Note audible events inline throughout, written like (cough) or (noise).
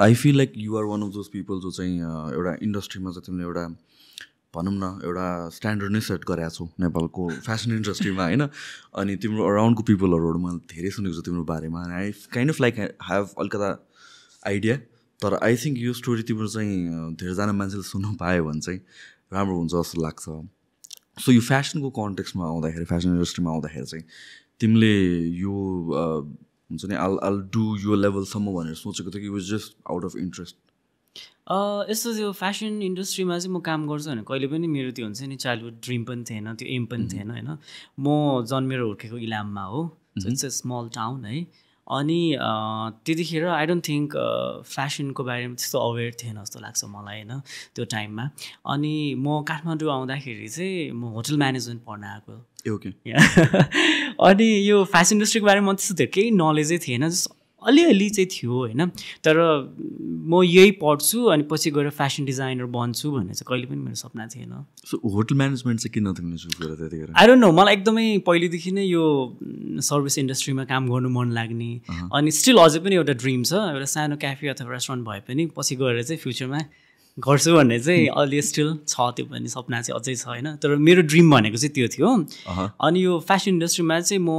I feel like your one of those people जो चाहिँ एउटा इन्डस्ट्रीमा चाहिँ तिमीले एउटा भनौँ न एउटा स्ट्यान्डर्ड नै सेट गरेका छौ नेपालको फेसन इन्डस्ट्रीमा होइन? अनि तिम्रो अराउन्डको पिपलहरूबाट मैले धेरै सुनेको छु तिम्रो बारेमा I kind of like have अलिकता आइडिया तर आई थिङ्क यो स्टोरी तिम्रो चाहिँ धेरैजना मान्छेले सुन्नु पायो भने चाहिँ राम्रो हुन्छ जस्तो लाग्छ। सो यो फेसनको कन्टेक्समा आउँदाखेरि फेसन इन्डस्ट्रीमा आउँदाखेरि चाहिँ तिमीले यो हुन्छ नि अल अल डु यो लेभलसम्म भनेर सोचेको थियो कि was just out of interest यस्तो त्यो फेसन इन्डस्ट्रीमा चाहिँ म काम गर्छु भने कहिले पनि मेरो त्यो हुन्छ नि चाइल्डहुड ड्रिम पनि थिएन त्यो एम पनि थिएन होइन। म जन्मेर हुर्केको इलाममा हो इट्स अ स्मल टाउन है। अनि त्यतिखेर आई डोन्ट थिङ्क फेसनको बारेमा त्यस्तो अवेर थिएन जस्तो लाग्छ मलाई होइन त्यो टाइममा अनि म काठमाडौँ आउँदाखेरि चाहिँ म होटल म्यानेजमेन्ट पढ्न आएको। ओके। (laughs) अनि यो फेसन इन्डस्ट्रीको बारेमा म त्यस्तो धेरै केही नलेजै थिएन जस्ट अलिअलि चाहिँ थियो होइन। तर म यही पढ्छु अनि पछि गएर फेसन डिजाइनर बन्छु भन्ने चाहिँ कहिले पनि मेरो सपना थिएन। सो होटल म्यानेजमेन्ट चाहिँ किन त्यतिखेर? आई डोन्ट नो मलाई एकदमै पहिलेदेखि नै यो सर्भिस इन्डस्ट्रीमा काम गर्नु मन लाग्ने। अनि स्टिल अझै पनि एउटा ड्रिम छ एउटा सानो क्याफे अथवा रेस्टुरेन्ट भए पनि पछि गएर चाहिँ फ्युचरमा गर्छु भन्ने चाहिँ अलि स्टिल छ त्यो पनि सपना चाहिँ अझै छ होइन। तर मेरो ड्रिम भनेको चाहिँ त्यो थियो। अनि यो फेसन इन्डस्ट्रीमा चाहिँ म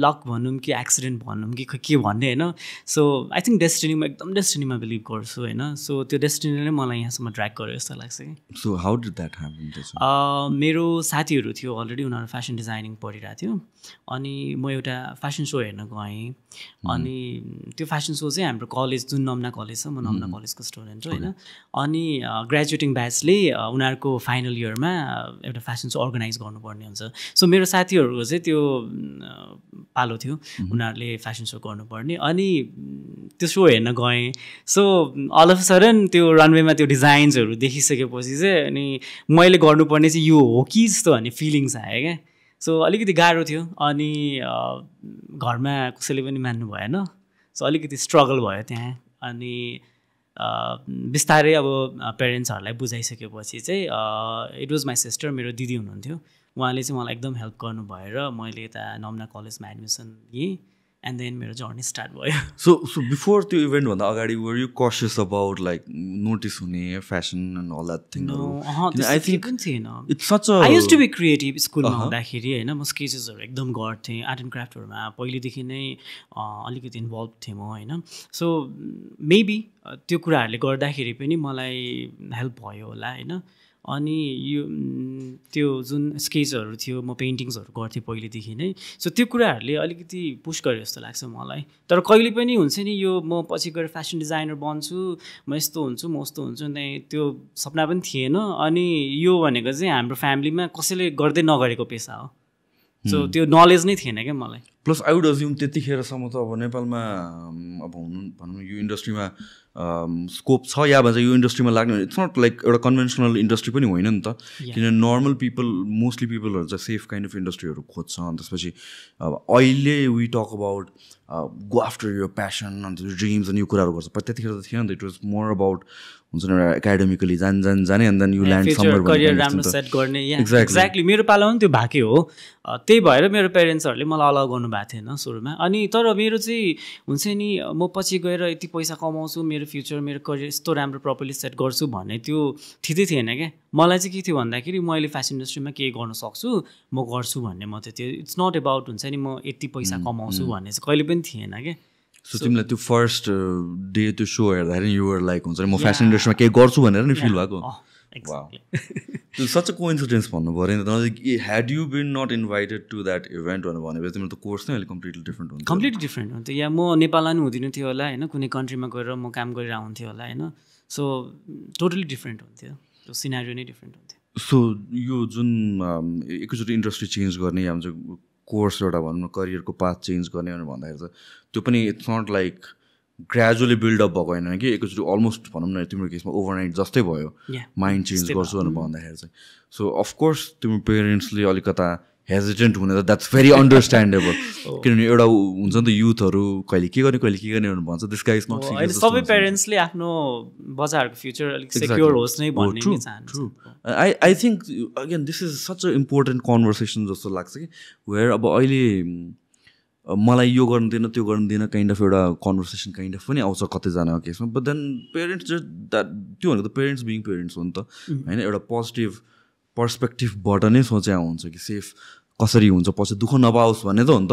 लक भनौँ कि एक्सिडेन्ट भनौँ कि के भन्ने होइन। सो आई थिङ्क डेस्टिनीमा एकदम डेस्टिनीमा बिलिभ गर्छु होइन। सो त्यो डेस्टिनीले मलाई यहाँसम्म ट्र्याक गर्यो जस्तो लाग्छ कि। सो हाउ डिड द्याट मेरो साथीहरू थियो अलरेडी उनीहरू फेसन डिजाइनिङ पढिरहेको थियो। अनि म एउटा फेसन सो हेर्न गएँ। अनि त्यो फेसन सो चाहिँ हाम्रो कलेज जुन नम्ना कलेज छ म नम्ना कलेजको स्टुडेन्ट हो होइन। अनि ग्रेजुएटिङ ब्याचले उनीहरूको फाइनल इयरमा एउटा फेसन सो अर्गनाइज गर्नुपर्ने हुन्छ। सो मेरो साथीहरूको चाहिँ त्यो पालो थियो। उनीहरूले फेसन सो गर्नुपर्ने। अनि त्यो सो हेर्न गएँ। सो अल अफ सडन त्यो रनवेमा त्यो डिजाइन्सहरू देखिसकेपछि चाहिँ अनि मैले गर्नुपर्ने चाहिँ यो हो कि जस्तो भन्ने फिलिङ्स आयो क्या। सो अलिकति गाह्रो थियो। अनि घरमा कसैले पनि मान्नु भएन। सो अलिकति स्ट्रगल भयो त्यहाँ। अनि बिस्तारै अब पेरेन्ट्सहरूलाई बुझाइसकेपछि चाहिँ इट वाज माई सिस्टर मेरो दिदी हुनुहुन्थ्यो। उहाँले चाहिँ मलाई एकदम हेल्प गर्नु भएर मैले यता नम्ना कलेजमा एडमिसन लिएँ। एन्ड देन मेरो जर्नी स्टार्ट भयो। सो सो बिफोर त्यो इभेन्टभन्दा अगाडि were you conscious about like notice हुने फेसन एन्ड अल द्याट त्यस्तो आई थिङ्क पनि थिएन it's such I used to be creative स्कुलमा। हुँदाखेरि होइन म स्केचेसहरू एकदम गर्थेँ आर्ट एन्ड क्राफ्टहरूमा पहिलेदेखि नै अलिकति इन्भल्भ थिएँ म होइन। सो मेबी त्यो कुराहरूले गर्दाखेरि पनि मलाई हेल्प भयो होला होइन। अनि यो त्यो जुन स्केचहरू थियो म पेन्टिङ्सहरू गर्थेँ पहिलेदेखि नै। सो त्यो कुराहरूले अलिकति पुस गर्यो जस्तो लाग्छ मलाई। तर कहिले पनि हुन्छ नि यो म पछि गएर फेसन डिजाइनर बन्छु म यस्तो हुन्छु म उस्तो हुन्छु अनि त्यो सपना पनि थिएन। अनि यो भनेको चाहिँ हाम्रो फ्यामिलीमा कसैले गर्दै नगरेको पेसा हो। सो त्यो नलेज नै थिएन क्या मलाई। प्लस आई वुड अज्युम त्यतिखेरसम्म त अब नेपालमा अब हुनु भनौँ यो इन्डस्ट्रीमा स्कोप छ या भन्छ यो इन्डस्ट्रीमा लाग्ने इट्स नट लाइक एउटा कन्भेन्सनल इन्डस्ट्री पनि होइन नि त। किन नर्मल पिपल मोस्टली पिपलहरू चाहिँ सेफ काइन्ड अफ इन्डस्ट्रीहरू खोज्छ अनि त्यसपछि अब अहिले we talk about go after यो प्यासन अन्त ड्रिम्स अनि यो कुराहरू गर्छ। पर त्यतिखेर त थिएन नि त इट वाज मोर अबाउट हुन्छ नि एउटा एकाडेमिकली जान जान जाने and then you land future career राम्रो सेट गर्ने या Exactly. एक्ज्याक्टली मेरो पालामा पनि त्यो भएकै हो। त्यही भएर मेरो पेरेन्ट्सहरूले मलाई अलाउ गर्नु भएको थिएन सुरुमा। अनि तर मेरो चाहिँ हुन्छ नि म पछि गएर यति पैसा कमाउँछु मेरो फ्युचर मेरो करियर यस्तो राम्रो प्रपरली सेट गर्छु भन्ने त्यो थिँदै थिएन क्या। मलाई चाहिँ के थियो भन्दाखेरि म अहिले फेसन इन्डस्ट्रीमा केही गर्न सक्छु म गर्छु भन्ने मात्रै थियो। इट्स नट एबाउट हुन्छ नि म यति पैसा कमाउँछु भन्ने चाहिँ कहिले पनि थिएन क्या। सो तिमीलाई त्यो फर्स्ट डे त्यो सो हेर्दाखेरि युवर लाइक हुन्छ नि म फेसन इन्डस्ट्रीमा केही गर्छु भनेर नि फिल भएको. Exactly. (laughs) त्यो सच को इन्सिडेन्स भन्नु पऱ्यो नि त। Had you been not invited to that event भनेर भनेपछि तिम्रो त कोर्स नै अहिले कम्प्लिटली डिफ्रेन्ट हुन्छ कम्प्लिटली डिफ्रेन्ट हुन्थ्यो। या म नेपालमा पनि हुँदिन थियो होला होइन? कुनै कन्ट्रीमा गएर म काम गरेर आउँथ्यो होला होइन? सो टोटली डिफ्रेन्ट हुन्थ्यो। त्यो सिनारियो नै डिफ्रेन्ट हुन्थ्यो। सो यो जुन um, एकैचोटि इन्डस्ट्री चेन्ज गर्ने या हुन्छ कोर्स एउटा भनौँ न करियरको पाथ चेन्ज गर्ने भनेर भन्दाखेरि त त्यो पनि it's not like gradually build up भएको होइन कि एकैचोटि अलमोस्ट भनौँ न तिम्रो केसमा ओभरनाइट जस्तै भयो। माइन्ड चेन्ज गर्छु भनेर भन्दाखेरि चाहिँ। सो अफकोर्स तिम्रो पेरेन्ट्सले अलिकता हेजिटेन्ट हुने त द्याट्स भेरी अन्डरस्ट्यान्डेबल किनभने एउटा हुन्छ नि त युथहरू कहिले के गर्ने कहिले के गर्ने भनेर भन्छ। नट होइन सबै पेरेन्ट्सले आफ्नो बच्चाहरूको फ्युचर अलिक सेक्योर होस् नै भन्ने true I I think again this is such a important conversation जस्तो लाग्छ कि वेयर अब अहिले मलाई यो गर्नु दिएन त्यो गर्नु दिएन काइन्ड अफ एउटा कन्भर्सेसन काइन्ड अफ पनि आउँछ कतिजनाको केसमा। But then parents just that त्यो भनेको त पेरेन्ट्स बिङ पेरेन्ट्स हो नि त। होइन एउटा पोजिटिभ पर्सपेक्टिभबाट नै सोचे हुन्छ कि सेफ कसरी हुन्छ पछि दुःख नपाओस् भन्ने त हो नि त।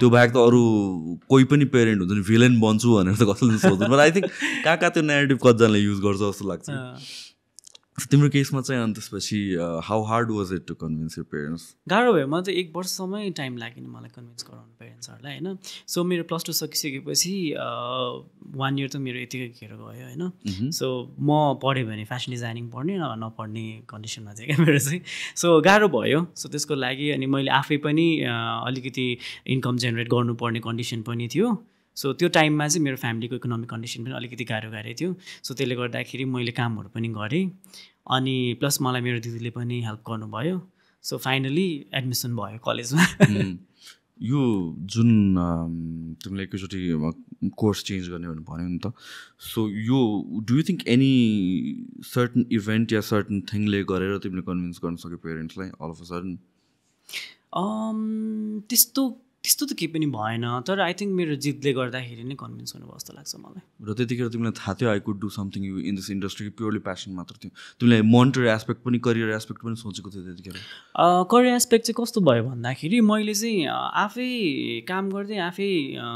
त्यो बाहेक त अरू कोही पनि पेरेन्ट हुन्छ नि भिलेन बन्छु भनेर त कसैले सोध्नु बट आई थिङ्क कहाँ कहाँ त्यो नेगेटिभ कतिजनाले युज गर्छ जस्तो लाग्छ। तिम्रो केसमा चाहिँ अनि त्यसपछि how hard was it to convince you parents गाह्रो भयो। मलाई चाहिँ एक वर्षसम्मै टाइम लाग्यो नि मलाई कन्भिन्स गराउनु पेरेन्ट्सहरूलाई होइन? सो मेरो प्लस टू सकिसकेपछि वान इयर त मेरो यतिकै खेर गयो होइन? सो म पढेँ भने फेसन डिजाइनिङ पढ्ने नभए नपढ्ने कन्डिसनमा चाहिँ क्या मेरो चाहिँ। सो गाह्रो भयो। सो त्यसको लागि अनि मैले आफै पनि अलिकति इन्कम जेनेरेट गर्नुपर्ने कन्डिसन पनि थियो। सो त्यो टाइममा चाहिँ मेरो फ्यामिलीको इकोनोमिक कन्डिसन पनि अलिकति गाह्रो गाह्रै थियो। सो त्यसले गर्दाखेरि मैले कामहरू पनि गरेँ। अनि प्लस मलाई मेरो दिदीले पनि हेल्प गर्नुभयो। सो फाइनली एडमिसन भयो कलेजमा यो जुन तिमीले एकैचोटि कोर्स चेन्ज गर्ने भनेर भन्यो नि त। सो यो do you think any certain event yeah certain थिङले गरेर तिमीले कन्भिन्स गर्न सक्यो पेरेन्ट्सलाई अल अफ अ सडन त्यस्तो त्यस्तो त केही पनि भएन। तर आई थिङ्क मेरो जितले गर्दाखेरि नै कन्भिन्स हुनुभयो जस्तो लाग्छ मलाई। र त्यतिखेर तिमीलाई थाहा थियो I could do something you in this industry purely passion मात्र थियो। तिमीले मोनिटरी एस्पेक्ट पनि करियर एस्पेक्ट पनि सोचेको थियो त्यतिखेर? करियर एस्पेक्ट चाहिँ कस्तो भयो भन्दाखेरि मैले चाहिँ आफै काम गर्दै आफै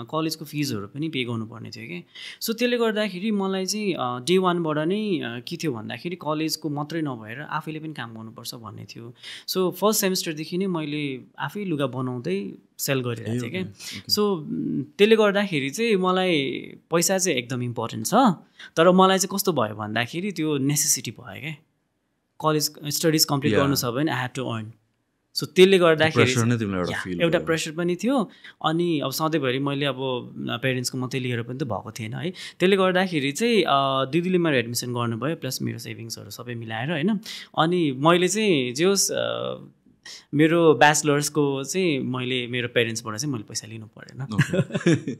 कलेजको फिजहरू पनि पे गर्नुपर्ने थियो कि। सो त्यसले गर्दाखेरि मलाई चाहिँ डे वानबाट नै के थियो भन्दाखेरि कलेजको मात्रै नभएर आफैले पनि काम गर्नुपर्छ भन्ने थियो। सो फर्स्ट सेमिस्टरदेखि नै मैले आफै लुगा बनाउँदै सेल गरिरहेको थिएँ क्या सो त्यसले गर्दाखेरि चाहिँ मलाई पैसा चाहिँ एकदम इम्पोर्टेन्ट छ। तर मलाई चाहिँ कस्तो भयो भन्दाखेरि त्यो नेसेसिटी भयो क्या। कलेज स्टडिज कम्प्लिट गर्नु छ भने I have to earn so त्यसले गर्दाखेरि एउटा प्रेसर पनि थियो। अनि अब सधैँभरि मैले अब पेरेन्ट्सको मात्रै लिएर पनि त भएको थिएन है। त्यसले गर्दाखेरि चाहिँ दिदीले मेरो एडमिसन गर्नुभयो प्लस मेरो सेभिङ्सहरू सबै मिलाएर होइन। अनि मैले चाहिँ जे होस् मेरो ब्याचलर्सको चाहिँ मैले मेरो पेरेन्ट्सबाट चाहिँ मैले पैसा लिनु परेन। (laughs)